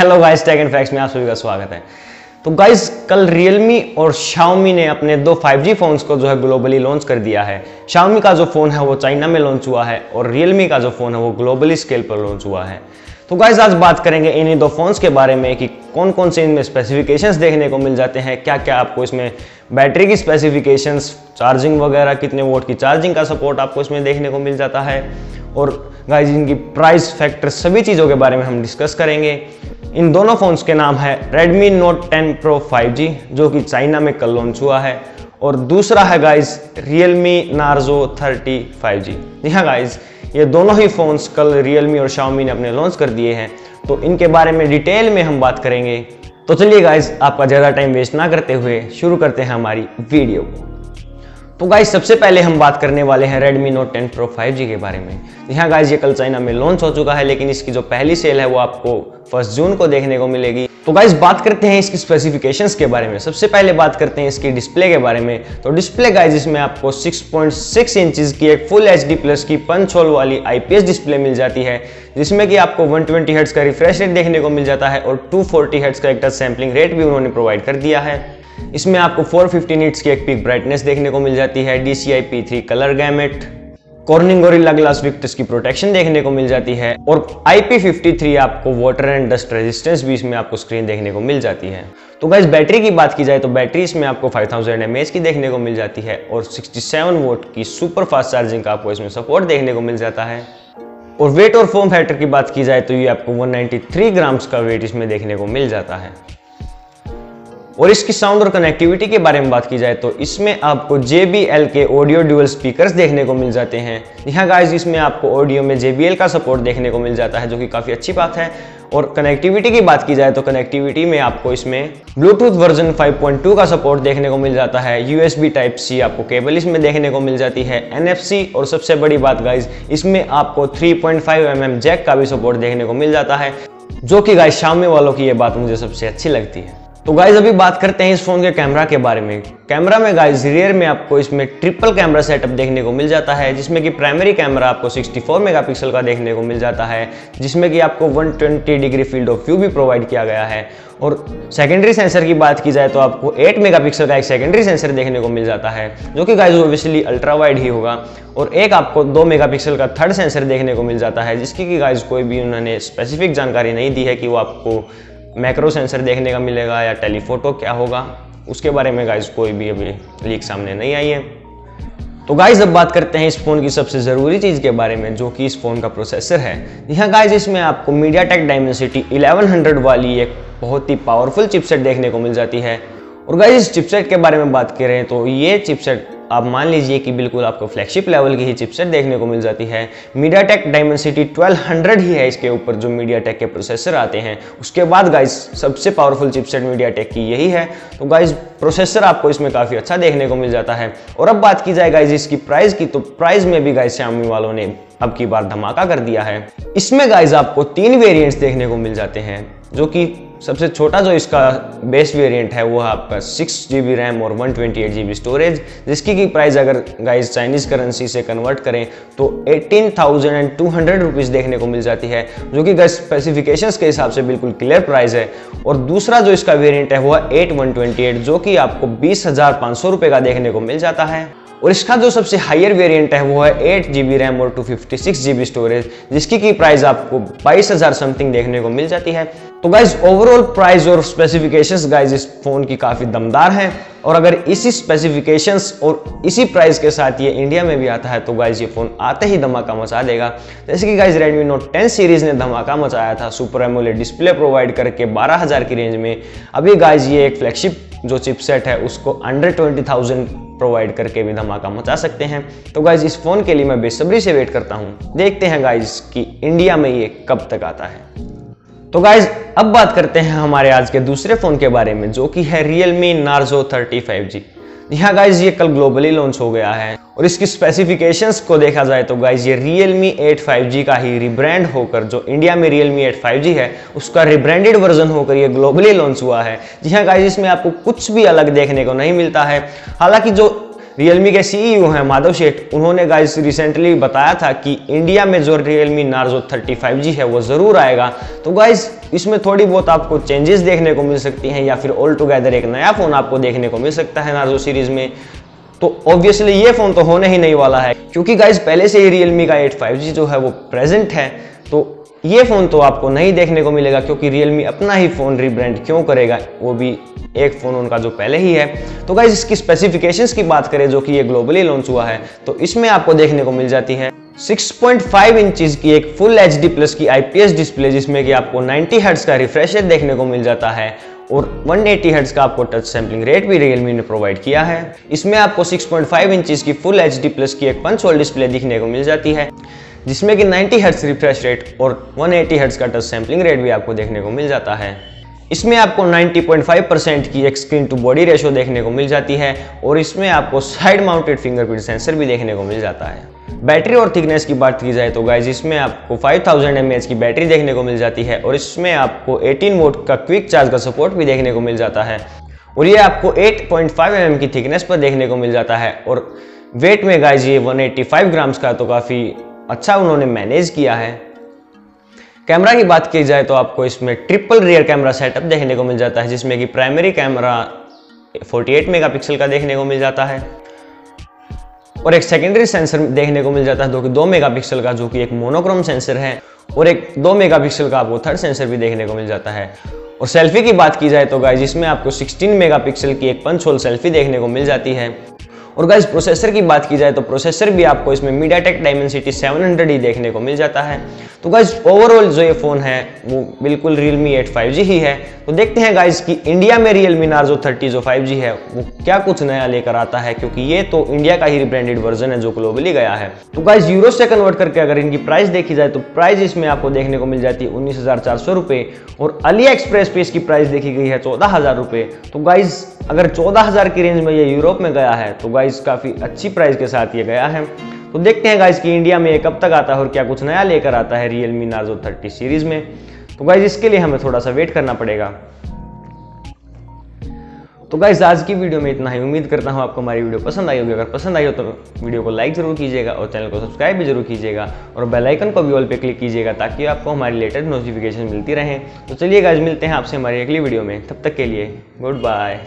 Hello guys tech and facts में आप सभी का स्वागत है। तो गाइस कल रियलमी और Xiaomi ने अपने दो 5G फोन्स को जो है ग्लोबली लॉन्च कर दिया है। Xiaomi का जो फ़ोन है वो चाइना में लॉन्च हुआ है और रियलमी का जो फ़ोन है वो ग्लोबली स्केल पर लॉन्च हुआ है। तो गाइस आज बात करेंगे इन्हीं दो फोन्स के बारे में कि कौन कौन से इनमें स्पेसिफिकेशंस देखने को मिल जाते हैं क्या क्या आपको इसमें बैटरी की स्पेसिफिकेशंस चार्जिंग वगैरह, कितने वोट की चार्जिंग का सपोर्ट आपको इसमें देखने को मिल जाता है। और गाइस इनकी प्राइस फैक्टर सभी चीज़ों के बारे में हम डिस्कस करेंगे। इन दोनों फ़ोन्स के नाम है Redmi Note 10 Pro 5G जो कि चाइना में कल लॉन्च हुआ है, और दूसरा है गाइस Realme Narzo 30 5G जी हाँ गाइज़ ये दोनों ही फ़ोन्स कल Realme और Xiaomi ने अपने लॉन्च कर दिए हैं। तो इनके बारे में डिटेल में हम बात करेंगे। तो चलिए गाइज़ आपका ज़्यादा टाइम वेस्ट ना करते हुए शुरू करते हैं हमारी वीडियो को। तो गाइस सबसे पहले हम बात करने वाले हैं Redmi Note 10 Pro 5G के बारे में। यहाँ गाइज़ ये कल चाइना में लॉन्च हो चुका है, लेकिन इसकी जो पहली सेल है, वो आपको फ़र्स्ट जून को देखने को मिलेगी। तो गाइज़ बात करते हैं इसकी स्पेसिफिकेशंस के बारे में। सबसे पहले बात करते हैं इसकी डिस्प्ले के बारे में। तो डिस्प्ले गाइस इसमें आपको 6.6 इंचेस की एक फुल एचडी प्लस की पंच होल वाली आईपीएस डिस्प्ले मिल जाती है, जिसमें कि आपको 120 हर्ट्ज का रिफ्रेश रेट देखने को मिल जाता है और 240 हर्ट्ज का एक टच सैम्पलिंग रेट भी उन्होंने प्रोवाइड कर दिया है। इसमें आपको 450 निट्स की एक पीक ब्राइटनेस देखने को मिल जाती है DCI P3 colour gamut Corning Gorilla Glass Victus की प्रोटेक्शन देखने को मिल जाती है और IP53 आपको वाटर एंड डस्ट रेजिस्टेंस भी इसमें आपको स्क्रीन देखने को मिल जाती है। तो गाइस बैटरी की बात की जाए तो बैटरी इसमें आपको 5000 थाउज़ेंड की देखने को मिल जाती है और 67 वोट की सुपर फास्ट चार्जिंग का आपको इसमें सपोर्ट देखने को मिल जाता है। और वेट और फॉर्म फैक्टर की बात की जाए तो ये आपको 193 ग्राम्स का वेट इसमें देखने को मिल जाता है। और इसकी साउंड और कनेक्टिविटी के बारे में बात की जाए तो इसमें आपको JBL के ऑडियो ड्यूअल स्पीकर्स देखने को मिल जाते हैं। यहाँ गाइस इसमें आपको ऑडियो में JBL का सपोर्ट देखने को मिल जाता है, जो कि काफ़ी अच्छी बात है। और कनेक्टिविटी की बात की जाए तो कनेक्टिविटी में आपको इसमें ब्लूटूथ वर्जन 5.2 का सपोर्ट देखने को मिल जाता है। यूएसबी टाइप सी आपको केबल इसमें देखने को मिल जाती है। एनएफसी और सबसे बड़ी बात गाइज़ इसमें आपको 3.5 पॉइंट mm जैक का भी सपोर्ट देखने को मिल जाता है। जो कि गाइज़ शामी वालों की ये बात मुझे सबसे अच्छी लगती है। तो गाइज़ अभी बात करते हैं इस फ़ोन के कैमरा के बारे में। कैमरा में गाइज़ रियर में आपको इसमें ट्रिपल कैमरा सेटअप देखने को मिल जाता है, जिसमें कि प्राइमरी कैमरा आपको 64 मेगापिक्सल का देखने को मिल जाता है, जिसमें कि आपको 120 डिग्री फ़ील्ड ऑफ़ व्यू भी प्रोवाइड किया गया है। और सेकेंडरी सेंसर की बात की जाए तो आपको 8 मेगापिक्सल का एक सेकेंडरी सेंसर देखने को मिल जाता है, जो कि गाइज़ ओबियसली अल्ट्रा वाइड ही होगा। और एक आपको 2 मेगापिक्सल का थर्ड सेंसर देखने को मिल जाता है, जिसकी कि गाइज़ कोई भी उन्होंने स्पेसिफिक जानकारी नहीं दी है कि वो आपको मैक्रो सेंसर देखने का मिलेगा या टेलीफोटो क्या होगा? उसके बारे में गाइज़ कोई भी अभी लीक सामने नहीं आई है। तो गाइज़ अब बात करते हैं इस फ़ोन की सबसे ज़रूरी चीज़ के बारे में, जो कि इस फ़ोन का प्रोसेसर है। यहाँ गाइज़ इसमें आपको मीडिया टेक डायमेंसिटी 1100 वाली एक बहुत ही पावरफुल चिपसेट देखने को मिल जाती है। और गाइज़ इस चिपसेट के बारे में बात करें तो ये चिपसेट आप मान लीजिए कि बिल्कुल आपको फ्लैगशिप लेवल की ही चिपसेट देखने को मिल जाती है। मीडिया टेक डायमेंसिटी 1200 ही है इसके ऊपर जो मीडिया के प्रोसेसर आते हैं। उसके बाद गाइज़ सबसे पावरफुल चिपसेट मीडिया की यही है। तो गाइज़ प्रोसेसर आपको इसमें काफ़ी अच्छा देखने को मिल जाता है। और अब बात की जाए गाइज़ इसकी प्राइस की तो प्राइस में भी गाइज़ श्यामी वालों ने अब की बार धमाका कर दिया है। इसमें गाइज़ आपको तीन वेरिएंट्स देखने को मिल जाते हैं, जो कि सबसे छोटा जो इसका बेस वेरिएंट है, वो है आपका सिक्स जी बी रैम और one twenty eight G B storage जिसकी की प्राइस अगर गाइस चाइनीज़ करेंसी से कन्वर्ट करें तो eighteen thousand and two hundred rupees देखने को मिल जाती है, जो कि गाइस स्पेसिफिकेशंस के हिसाब से बिल्कुल क्लियर प्राइस है। और दूसरा जो इसका वेरियंट है, वो है एट वन ट्वेंटी एट जो कि आपको बीस हज़ार पाँच सौ रुपये का देखने को मिल जाता है। और इसका जो सबसे हायर वेरिएंट है, वो है एट जी बी रैम और two fifty six G B storage जिसकी की प्राइस आपको बाईस हज़ार समथिंग देखने को मिल जाती है। तो गाइज़ ओवरऑल प्राइस और स्पेसिफिकेशंस गाइज़ इस फ़ोन की काफ़ी दमदार हैं। और अगर इसी स्पेसिफिकेशंस और इसी प्राइस के साथ ये इंडिया में भी आता है तो गाइज़ ये फ़ोन आते ही धमाका मचा देगा। जैसे कि गाइज़ Redmi Note 10 सीरीज़ ने धमाका मचाया था सुपर एमोलेड डिस्प्ले प्रोवाइड करके 12000 की रेंज में। अभी गाइज़ ये एक फ्लैगशिप जो चिपसेट है, उसको अंडर ट्वेंटी थाउज़ेंड प्रोवाइड करके भी धमाका मचा सकते हैं। तो गाइज़ इस फ़ोन के लिए मैं बेसब्री से वेट करता हूँ। देखते हैं गाइज़ कि इंडिया में ये कब तक आता है। तो गाइज़ अब बात करते हैं हमारे आज के दूसरे फ़ोन के बारे में, जो कि है Realme Narzo 35G यहाँ गाइज़ ये कल ग्लोबली लॉन्च हो गया है और इसकी स्पेसिफिकेशंस को देखा जाए तो गाइज़ ये Realme 8 5G का ही रिब्रांड होकर, जो इंडिया में Realme 8 5G है, उसका रिब्रांडेड वर्जन होकर ये ग्लोबली लॉन्च हुआ है। जी हाँ गाइज़ इसमें आपको कुछ भी अलग देखने को नहीं मिलता है। हालाँकि जो रियलमी के सीईओ हैं माधव शेठ। उन्होंने गाइस रिसेंटली बताया था कि इंडिया में जो रियलमी नार्जो 35G है, वो ज़रूर आएगा। तो गाइस इसमें थोड़ी बहुत आपको चेंजेस देखने को मिल सकती हैं या फिर ऑल टुगेदर एक नया फ़ोन आपको देखने को मिल सकता है नार्जो सीरीज़ में। तो ऑब्वियसली ये फ़ोन तो होने ही नहीं वाला है। क्योंकि गाइज़ पहले से ही रियलमी का 8 5G जो है, वो प्रेजेंट है। तो ये फ़ोन तो आपको नहीं देखने को मिलेगा, क्योंकि रियलमी अपना ही फ़ोन रिब्रांड क्यों करेगा, वो भी एक फ़ोन उनका जो पहले ही है। तो गाइज़ इसकी स्पेसिफिकेशंस की बात करें, जो कि ये ग्लोबली लॉन्च हुआ है तो इसमें आपको देखने को मिल जाती है 6.5 इंचज की एक फुल एच डी प्लस की आईपीएस डिस्प्ले जिसमें कि आपको 90 हर्ट्ज का रिफ्रेशर देखने को मिल जाता है, और 180 हर्ट्ज का आपको टच सैम्पलिंग रेट भी रियलमी ने प्रोवाइड किया है। इसमें आपको 6.5 इंचज की फुल एच डी प्लस की एक पंच होल डिस्प्ले दिखने को मिल जाती है। जिसमें कि 90 हर्ट्ज रिफ्रेश रेट और 180 हर्ट्ज का टच सैम्पलिंग रेट भी आपको देखने को मिल जाता है। इसमें आपको 90.5 परसेंट की एक स्क्रीन टू बॉडी रेशो देखने को मिल जाती है और इसमें आपको साइड माउंटेड फिंगरप्रिंट सेंसर भी देखने को मिल जाता है। बैटरी और थिकनेस की बात की जाए तो गाइज़ इसमें आपको 5000 थाउज़ेंड की बैटरी देखने को मिल जाती है और इसमें आपको 18 वोट का क्विक चार्ज का सपोर्ट भी देखने को मिल जाता है। और ये आपको 8.5 पॉइंट mm की थिकनेस पर देखने को मिल जाता है और वेट में गाइज़ ये 185 ग्राम्स का तो काफ़ी अच्छा उन्होंने मैनेज किया है। कैमरा की बात की जाए तो आपको इसमें ट्रिपल रियर कैमरा सेटअप देखने को मिल जाता है, जिसमें कि प्राइमरी कैमरा 48 मेगापिक्सल का देखने को मिल जाता है। और एक सेकेंडरी सेंसर देखने को मिल जाता है, जो कि दो मेगापिक्सल का, जो कि एक मोनोक्रोम सेंसर है, और एक दो मेगापिक्सल का आपको थर्ड सेंसर भी देखने को मिल जाता है। और सेल्फी की बात की जाए तो गाइज़ इसमें आपको 16 मेगापिक्सल की एक पंच होल सेल्फी देखने को मिल जाती है। और गाइज़ प्रोसेसर की बात की जाए तो प्रोसेसर भी आपको इसमें मीडिया टेक डायमेंसिटी सेवन ही देखने को मिल जाता है। तो गाइज़ ओवरऑल जो ये फ़ोन है, वो बिल्कुल Realme 8 5G ही है। तो देखते हैं गाइज़ कि इंडिया में Realme Narzo 30 जो 5G है, वो क्या कुछ नया लेकर आता है, क्योंकि ये तो इंडिया का ही रिब्रांडेड वर्जन है जो ग्लोबली गया है। तो गाइज़ यूरो से कन्वर्ट करके अगर इनकी प्राइस देखी जाए तो प्राइस इसमें आपको देखने को मिल जाती है उन्नीस और अली एक्सप्रेस पे इसकी प्राइस देखी गई है चौदह तो गाइज़ अगर चौदह की रेंज में ये यूरोप में गया है तो गाइज़ काफ़ी अच्छी प्राइस के साथ ये गया है। तो देखते हैं गाइज़ कि इंडिया में ये कब तक आता है और क्या कुछ नया लेकर आता है रियलमी नार्जो 30 सीरीज़ में। तो गाइज़ इसके लिए हमें थोड़ा सा वेट करना पड़ेगा। तो गाइज़ आज की वीडियो में इतना ही। उम्मीद करता हूँ आपको हमारी वीडियो पसंद आई होगी। अगर पसंद आई हो तो वीडियो को लाइक ज़रूर कीजिएगा और चैनल को सब्सक्राइब भी ज़रूर कीजिएगा और बेल आइकन को भी ऑल पे क्लिक कीजिएगा ताकि आपको हमारी लेटेस्ट नोटिफिकेशन मिलती रहे। तो चलिए गाइज़ मिलते हैं आपसे हमारी अगली वीडियो में। तब तक के लिए गुड बाय